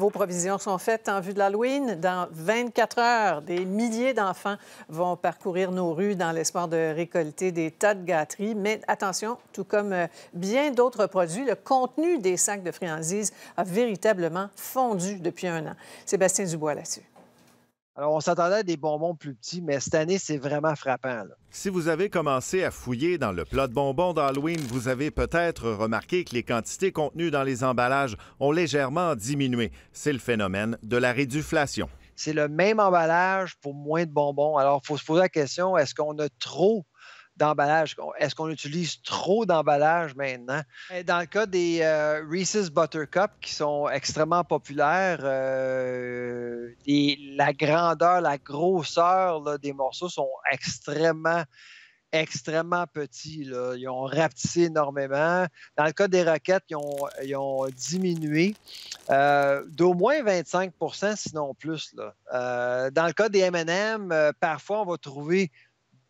Vos provisions sont faites en vue de l'Halloween. Dans 24 heures, des milliers d'enfants vont parcourir nos rues dans l'espoir de récolter des tas de gâteries. Mais attention, tout comme euh, bien d'autres produits, le contenu des sacs de friandises a véritablement fondu depuis un an. Sébastien Dubois là-dessus. Alors, on s'attendait à des bonbons plus petits, mais cette année, c'est vraiment frappant. Si vous avez commencé à fouiller dans le plat de bonbons d'Halloween, vous avez peut-être remarqué que les quantités contenues dans les emballages ont légèrement diminué. C'est le phénomène de la réduflation. C'est le même emballage pour moins de bonbons. Alors, il faut se poser la question, est-ce qu'on a trop d'emballage. Est-ce qu'on utilise trop d'emballage maintenant? Dans le cas des euh, Reese's Buttercup qui sont extrêmement populaires, euh, la grandeur, la grosseur des morceaux sont extrêmement extrêmement petits. Ils ont rapetissé énormément. Dans le cas des roquettes, ils ont, diminué euh, d'au moins 25% sinon plus. dans le cas des M&M, parfois, on va trouver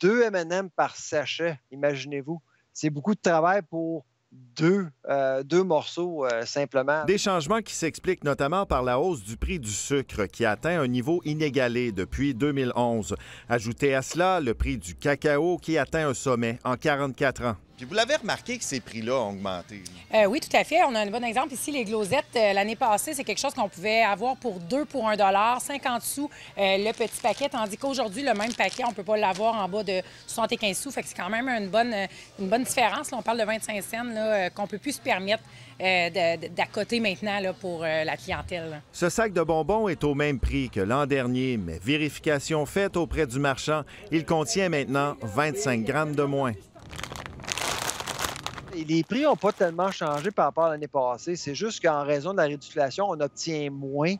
deux M&M par sachet, imaginez-vous. C'est beaucoup de travail pour deux, euh, deux morceaux euh, simplement. Des changements qui s'expliquent notamment par la hausse du prix du sucre qui atteint un niveau inégalé depuis 2011. Ajoutez à cela le prix du cacao qui atteint un sommet en 44 ans vous l'avez remarqué que ces prix-là ont augmenté? Euh, oui, tout à fait. On a un bon exemple ici, les glosettes. Euh, l'année passée, c'est quelque chose qu'on pouvait avoir pour 2 pour 1 50 sous euh, le petit paquet, tandis qu'aujourd'hui, le même paquet, on ne peut pas l'avoir en bas de 75 sous. Fait que c'est quand même une bonne, une bonne différence. on parle de 25 cents qu'on ne peut plus se permettre d'accoter maintenant là, pour la clientèle. Ce sac de bonbons est au même prix que l'an dernier, mais vérification faite auprès du marchand, il contient maintenant 25 grammes de moins les prix n'ont pas tellement changé par rapport à l'année passée. C'est juste qu'en raison de la réduction, on obtient moins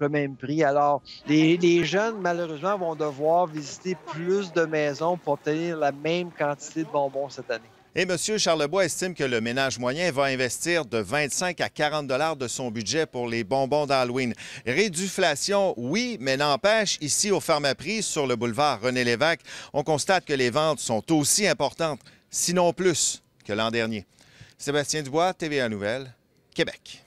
le même prix. Alors, les, jeunes, malheureusement, vont devoir visiter plus de maisons pour obtenir la même quantité de bonbons cette année. Et M. Charlebois estime que le ménage moyen va investir de 25 à 40 dollars de son budget pour les bonbons d'Halloween. Réduflation, oui, mais n'empêche, ici au Pharmaprix, sur le boulevard René-Lévesque, on constate que les ventes sont aussi importantes, sinon plus, que l'an dernier. Sébastien Dubois, TVA Nouvelle, Québec.